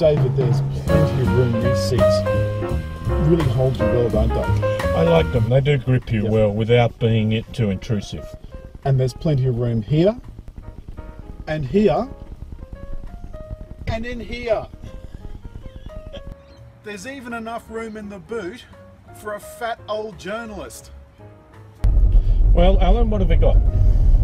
David, there's plenty of room. These seats really hold you well, don't they? I like them. They do grip you Yep. well without being it too intrusive. And there's plenty of room here, and here, and in here. There's even enough room in the boot for a fat old journalist. Well, Alan, what have we got?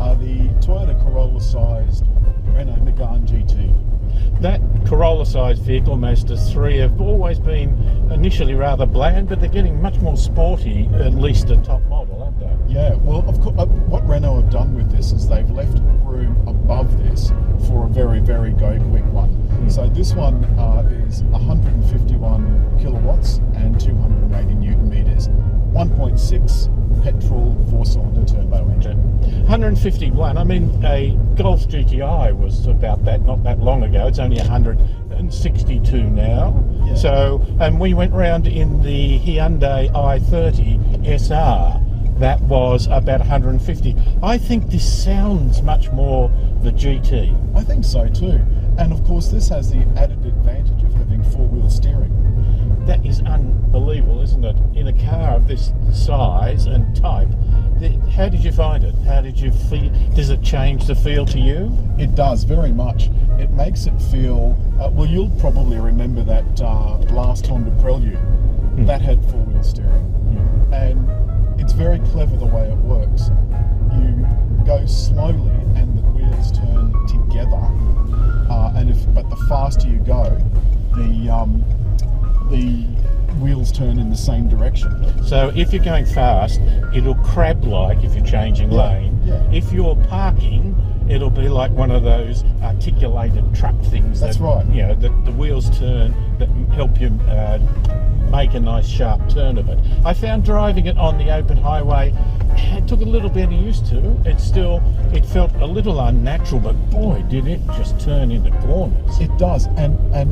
Uh, the Toyota Corolla sized Renault Megane GT. That Corolla-sized vehicle, Mazda 3, have always been initially rather bland, but they're getting much more sporty, at least a top model, aren't they? Yeah, well, of course, uh, what Renault have done with this is they've left room above this for a very, very go quick one. So this one uh, is 151 kilowatts and 280 newton meters, 1.6 petrol four-cylinder turbo engine. 151. I mean, a Golf GTI was about that not that long ago. It's only 162 now. Yeah. So, and we went round in the Hyundai i30 SR. That was about 150. I think this sounds much more the GT. I think so too. And of course, this has the added advantage of having four-wheel steering. That is unbelievable, isn't it? In a car of this size and type, how did you find it? How did you feel? Does it change the feel to you? It does very much. It makes it feel. Uh, well, you'll probably remember that uh, last Honda Prelude that had four-wheel steering, and it's very clever the way it works. You go slowly, and the wheels turn together. Uh, and if but the faster you go, the um, the wheels turn in the same direction. So if you're going fast, it'll crab like if you're changing Yeah, lane. yeah. If you're parking, it'll be like one of those articulated truck things. That's that, right. You know, that the wheels turn that help you uh, make a nice sharp turn of it. I found driving it on the open highway. It took a little bit of used to. It still, it felt a little unnatural, but boy, did it just turn into corners. It does, and and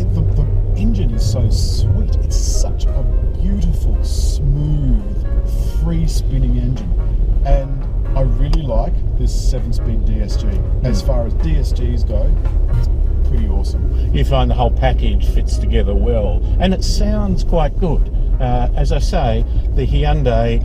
it, the, the engine is so sweet. It's such a beautiful, smooth, free spinning engine, and I really like this seven-speed DSG. As far as DSGs go, it's pretty awesome. you find the whole package fits together well and it sounds quite good. Uh, as I say, the Hyundai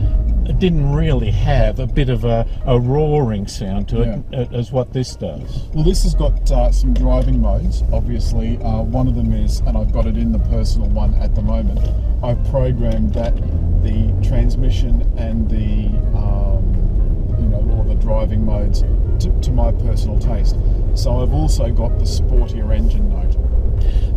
didn't really have a bit of a, a roaring sound to it Yeah. as what this does. Well, this has got uh, some driving modes. Obviously, uh, one of them is, and I've got it in the personal one at the moment. I've programmed that the transmission and the um, you know all the driving modes to, to my personal taste. So I've also got the sportier engine note.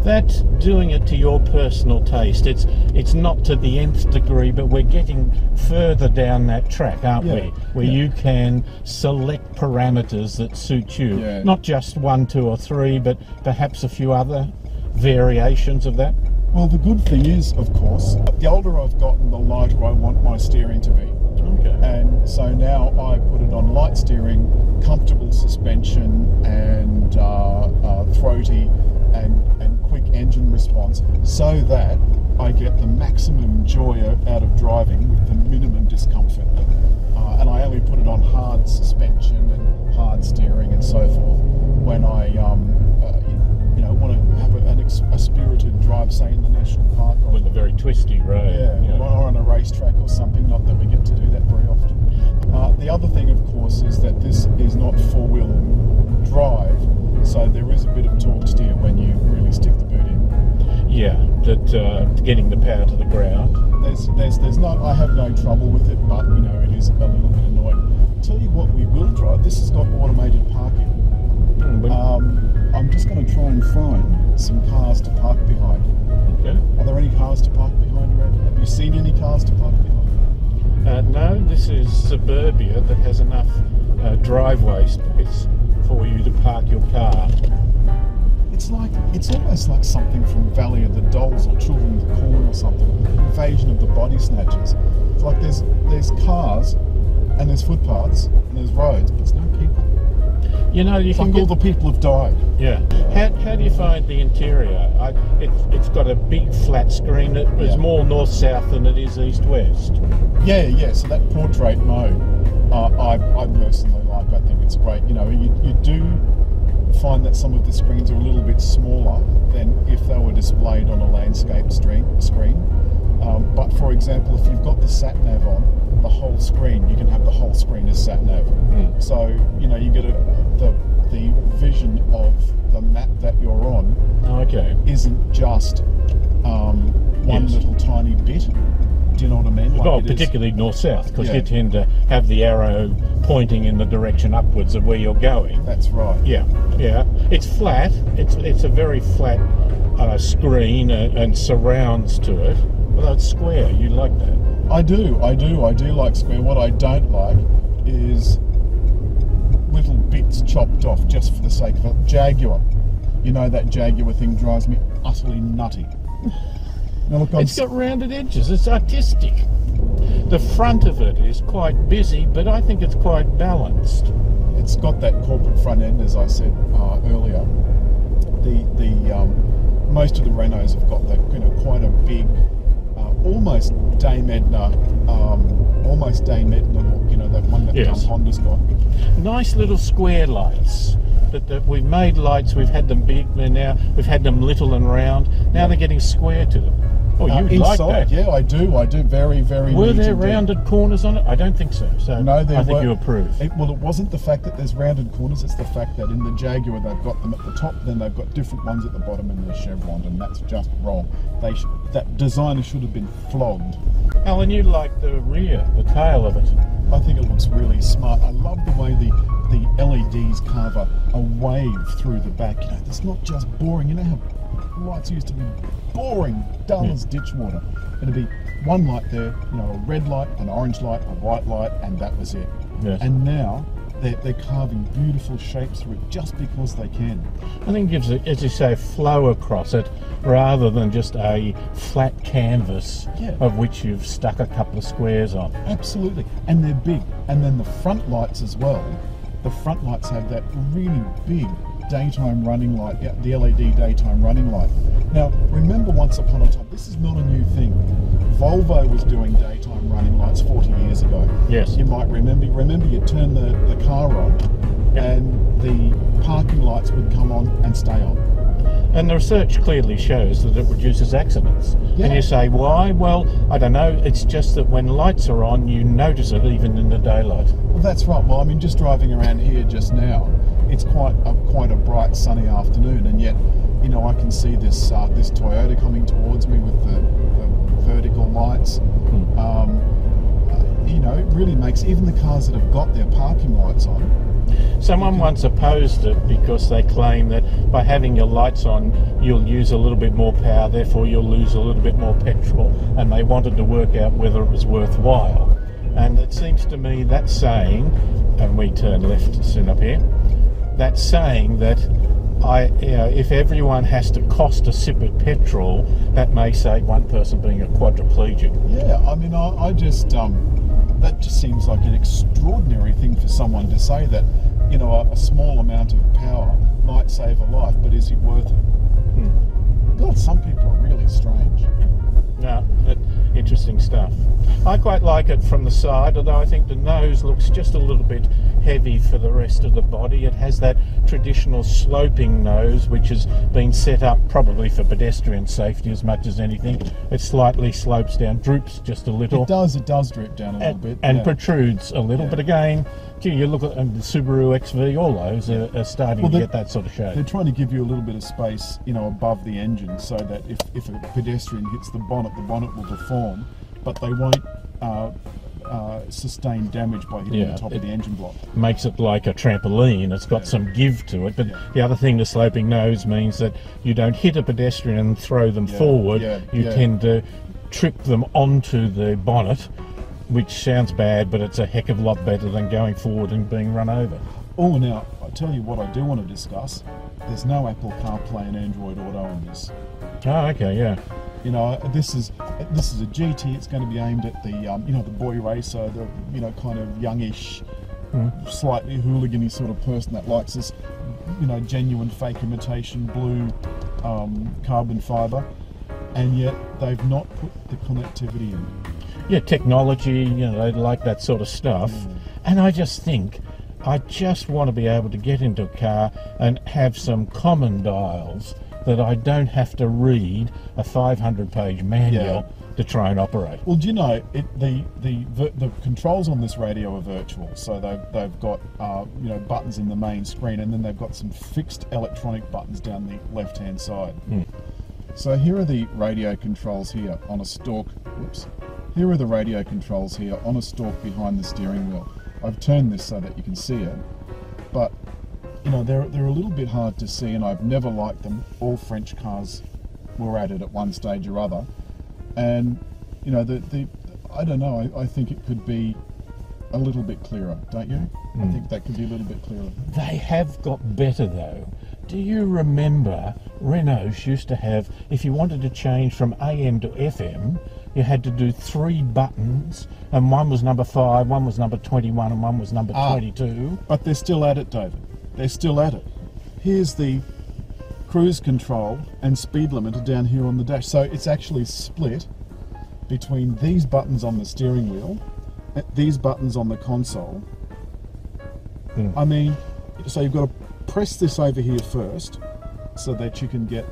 That's doing it to your personal taste. It's it's not to the nth degree, but we're getting further down that track, aren't Yeah, we? Where yeah. you can select parameters that suit you, Yeah. not just one, two, or three, but perhaps a few other variations of that. Well, the good thing is, of course, the older I've gotten, the lighter I want my steering to be. Okay. and so now I put it on light steering, comfortable suspension, and uh, uh, throaty and, and quick engine response, so that I get the maximum joy out of driving with the minimum discomfort. Uh, and I only put it on hard suspension and hard steering and so forth when I, um, uh, you know, want to have a, an ex- a spirited drive, say in the national park. Or, With a very twisty road. yeah, know. or on a racetrack or something. Not that we get to do that very often. Uh, the other thing, of course, is that this is not four-wheel drive, so there is a bit of torque steer when you really stick the boot in. Yeah, that uh, getting the power to the ground. There's, there's, there's no, I have no trouble with it, but you know, it is a little bit annoying. Tell you what, we will drive. This has got automated parking. Mm, Um, I'm just going to try and find some cars to park behind. okay. Are there any cars to park behind around? Have you seen any cars to park behind? Uh, no, this is suburbia that has enough uh, driveway space for you to park your car. It's like it's almost like something from Valley of the Dolls or Children of the Corn or something. Invasion of the Body Snatchers. It's like there's there's cars and there's footpaths and there's roads, but there's no people. You know, you It's can like all the people have died. yeah. How, how do you find the interior? I, it, it's got a big flat screen that is Yeah. more north south than it is east west. Yeah, yeah. So that portrait mode, uh, I I personally like. I think it's great. You know, you, you do find that some of the screens are a little bit smaller than if they were displayed on a landscape screen. screen. Um, but for example, if you've got the sat nav on, the whole screen, you can have the whole screen as sat nav. Mm. So you know you get a, the the vision of the map that you're on Okay. isn't just um, one Yes. little tiny bit. Do you know what I mean? Like Well, particularly north south, because Yeah. you tend to have the arrow pointing in the direction upwards of where you're going. That's right. Yeah, yeah. It's flat. It's it's a very flat uh, screen and, and surrounds to it. Although it's square, you like that. I do, I do, I do like square. What I don't like is little bits chopped off just for the sake of it. Jaguar. You know that Jaguar thing drives me utterly nutty. It's got rounded edges. It's artistic. The front of it is quite busy, but I think it's quite balanced. it's got that corporate front end, as I said uh, earlier. The the um, most of the Renaults have got that you know quite a big, uh, almost Dame Edna, um, almost Dame Edna look. You know that one that Yes. Honda's got. Nice little square lights. That, that we've made lights. We've had them big. Now we've had them little and round. Now they're getting square to them. Oh, you Uh, like inside, that? yeah, I do. I do very, very. Were there indeed. rounded corners on it? I don't think so. So No, there I think were- you approve. It, well, it wasn't the fact that there's rounded corners; it's the fact that in the Jaguar they've got them at the top, then they've got different ones at the bottom in the Chevron, and that's just wrong. They sh- that designer should have been flogged. Alan, you like the rear, the tail of it. I think it looks really smart. I love the way the the LEDs carve a, a wave through the back. You know, it's not just boring. You know how lights used to be boring, dull Yeah. as hmm. ditch water. It'd be one light there, you know, a red light, an orange light, a white light, and that was it. Yes. And now they're, they're carving beautiful shapes through it just because they can. I think it gives it, as you say, flow across it rather than just a flat canvas Yeah. of which you've stuck a couple of squares on. Absolutely. And they're big. And then the front lights as well. The front lights have that really big daytime running light, the LED daytime running light. Now, remember once upon a time, this is not a new thing. Volvo was doing daytime running lights 40 years ago. Yes. You might remember, remember you turn the, the car on Yep. and the parking lights would come on and stay on. And the research clearly shows that it reduces accidents. Yeah. And you say, why? Well, I don't know. It's just that when lights are on, you notice it even in the daylight. Well, that's right. Well, I mean, just driving around here just now, it's quite a, quite a bright sunny afternoon, and yet, you know, I can see this uh, this Toyota coming towards me with the, the vertical lights. Hmm. Um, uh, you know, it really makes even the cars that have got their parking lights on. Someone once opposed it because they claim that by having your lights on, you'll use a little bit more power, therefore you'll lose a little bit more petrol, and they wanted to work out whether it was worthwhile. And it seems to me that saying, and we turn left soon up here, that saying that I, you know, if everyone has to cost a sip of petrol, that may save one person being a quadriplegic. Yeah, I mean, I, I just um, that just seems like an extraordinary thing for someone to say that, you know, a, a small amount of power might save a life, but is it worth it? God, some people are really strange. No, that, interesting stuff. I quite like it from the side, although I think the nose looks just a little bit heavy for the rest of the body. It has that traditional sloping nose, which has been set up probably for pedestrian safety as much as anything. It slightly slopes down, droops just a little. It does, it does drip down a little and, bit. and yeah. protrudes a little, Yeah. but again, gee, you look at um, the Subaru XV, all those are, are starting Well, to get that sort of shape. They're trying to give you a little bit of space, you know, above the engine, so that if, if a pedestrian hits the bonnet, the bonnet will deform, but they won't uh, uh, sustain damage by hitting Yeah, the top of the engine block. makes it like a trampoline. It's got some give to it. But Yeah. the other thing, the sloping nose means that you don't hit a pedestrian and throw them Yeah, forward. yeah, you yeah. tend to trip them onto the bonnet, which sounds bad, but it's a heck of a lot better than going forward and being run over. Oh, now, I'll tell you what I do want to discuss. There's no Apple CarPlay and Android Auto in this. Oh, okay, yeah. You know, this is this is a GT. It's going to be aimed at the um, you know the boy racer, the you know kind of youngish, slightly hooligan sort of person that likes this, you know, genuine fake imitation blue um, carbon fiber, and yet they've not put the connectivity in. Yeah, technology, you know, they like that sort of stuff. Mm. And I just think I just want to be able to get into a car and have some common dials that I don't have to read a 500 page manual Yeah. to try and operate. Well, do you know it, the the the controls on this radio are virtual, so they've they've got uh, you know buttons in the main screen, and then they've got some fixed electronic buttons down the left hand side. So here are the radio controls here on a stalk. Whoops. Here are the radio controls here on a stalk behind the steering wheel. I've turned this so that you can see it, but you know they're they're a little bit hard to see, and I've never liked them. All French cars were at it at one stage or other, and you know the the I don't know. I, I think it could be a little bit clearer, don't you? I think that could be a little bit clearer. They have got better though. Do you remember Renaults used to have, if you wanted to change from AM to FM, you had to do three buttons, and one was number five, one was number 21, and one was number Ah. 22. But they're still at it, David. They're still at it. Here's the cruise control and speed limiter down here on the dash. So it's actually split between these buttons on the steering wheel, uh, these buttons on the console. Hmm. I mean, so you've got to press this over here first so that you can get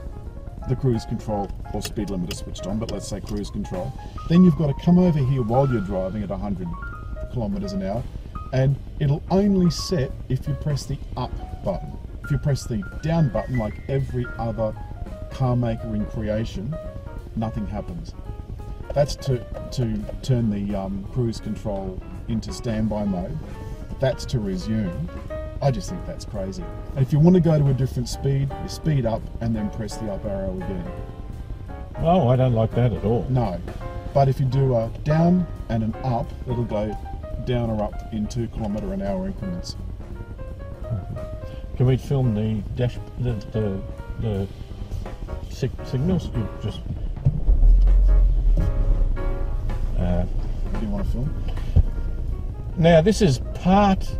the cruise control or speed limiter switched on, but let's say cruise control. Then you've got to come over here while you're driving at 100 kilometers an hour, and it'll only set if you press the up button. If you press the down button, like every other car maker in creation, nothing happens. That's to, to turn the um, cruise control into standby mode. That's to resume. I just think that's crazy. And if you want to go to a different speed, you speed up and then press the up arrow again. Oh, I don't like that at all. No. But if you do a down and an up, it'll go down or up in two kilometre an hour increments. Can we film the dash, the, the, the sig- signals? You just. Uh, Do you want to film? now, this is part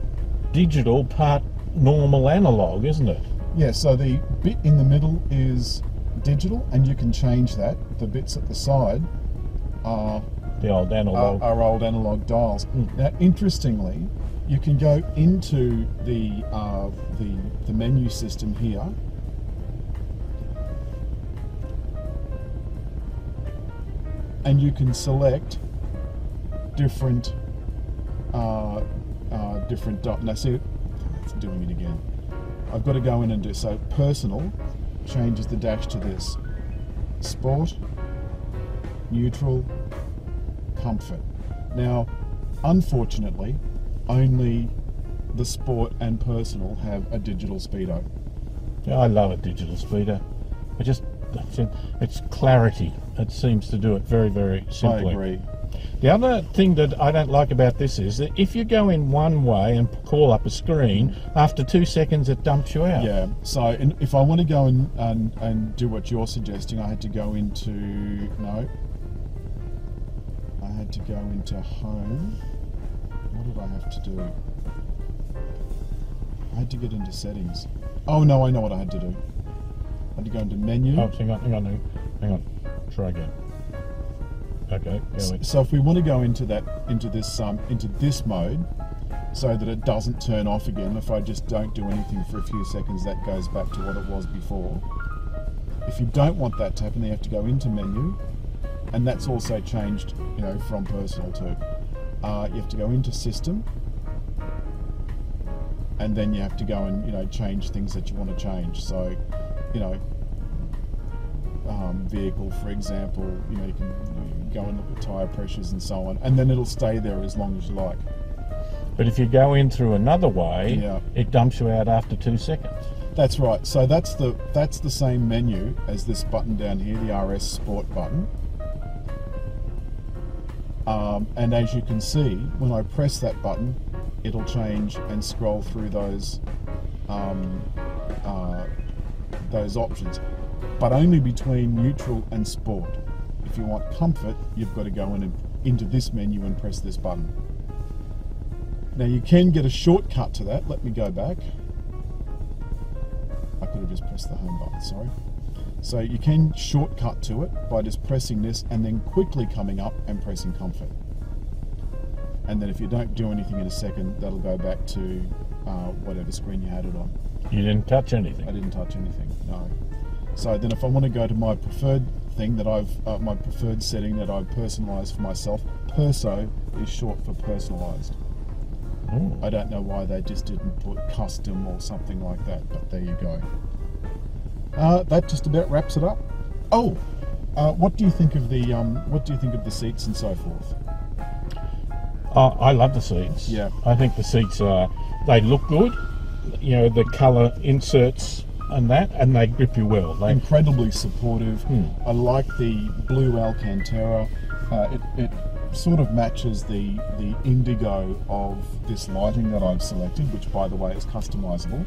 digital, part normal analog, isn't it? Yeah, so the bit in the middle is digital and you can change that. The bits at the side are The old analog. are old analog dials. Now, interestingly, you can go into the uh, the the menu system here. And you can select different uh, uh, different dot. Now, see, it's doing it again. I've got to go in and do so. Personal changes the dash to this. Sport, neutral, comfort. Now, unfortunately, only the sport and personal have a digital speedo. Yeah, I love a digital speedo. It just it's, clarity. It seems to do it very, very simply. I agree. The other thing that I don't like about this is that if you go in one way and call up a screen, after two seconds it dumps you out. Yeah. So, if I want to go and, and and do what you're suggesting, I had to go into no. Had to go into home. What did I have to do? I had to get into settings. Oh no, I know what I had to do. I had to go into menu. Oh, hang on, hang on, hang on. Try again. Okay, go. So if we want to go into that, into this, um, into this mode, so that it doesn't turn off again. If I just don't do anything for a few seconds, that goes back to what it was before. If you don't want that to happen, then you have to go into menu, and that's also changed, you know, from personal to. Uh, you have to go into system, and then you have to go and you know change things that you want to change. So, you know, um, vehicle, for example, you know, you can, you can go and look at tyre pressures and so on, and then it'll stay there as long as you like. But if you go in through another way, Yeah. it dumps you out after two seconds. That's right. So that's the that's the same menu as this button down here, the RS Sport button. Um, and as you can see, when I press that button, it'll change and scroll through those um, uh, those options, but only between neutral and sport. If you want comfort, you've got to go in and, into this menu and press this button. Now you can get a shortcut to that. Let me go back. I could have just pressed the home button, sorry. So you can shortcut to it by just pressing this and then quickly coming up and pressing comfort. And then if you don't do anything in a second, that'll go back to uh, whatever screen you had it on. You didn't touch anything. I didn't touch anything. No. So then, if I want to go to my preferred thing that I've uh, my preferred setting that I've personalised for myself, Perso is short for personalised. I don't know why they just didn't put custom or something like that, but there you go. Uh, that just about wraps it up. Oh, uh, what do you think of the um, what do you think of the seats and so forth? Oh, I love the seats. Yeah. I think the seats are they look good. You know the colour inserts and that, and they grip you well. They, Incredibly supportive. Hmm. I like the blue Alcantara. Uh, it, it sort of matches the the indigo of this lighting that I've selected, which by the way is customizable,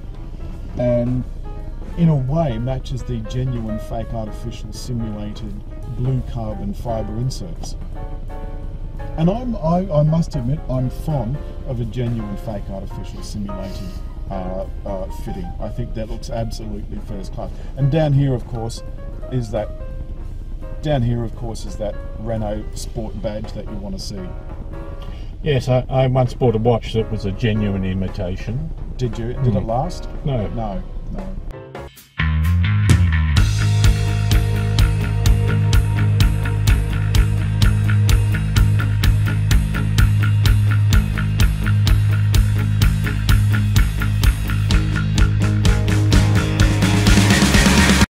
and in a way matches the genuine fake artificial simulated blue carbon fiber inserts. And I'm, I, I must admit, I'm fond of a genuine fake artificial simulated uh, uh, fitting. I think that looks absolutely first class. And down here, of course, is that down here, of course, is that Renault Sport badge that you want to see. yes, I, I once bought a watch that was a genuine imitation. Did you? Did it Mm. last? No, No, no.